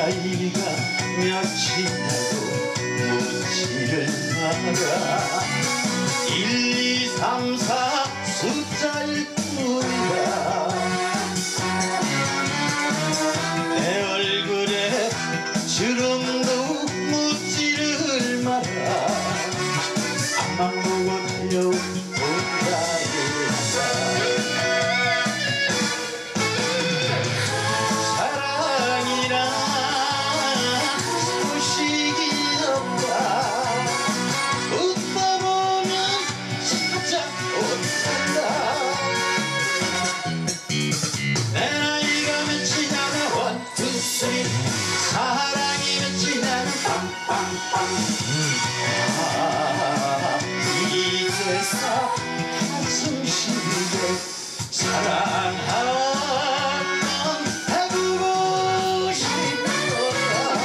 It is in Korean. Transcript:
나이가 몇이냐고 묻지를 마라. 1, 2, 3, 4 숫자일 진심으로 사랑하면 해보고 싶었다.